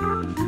come.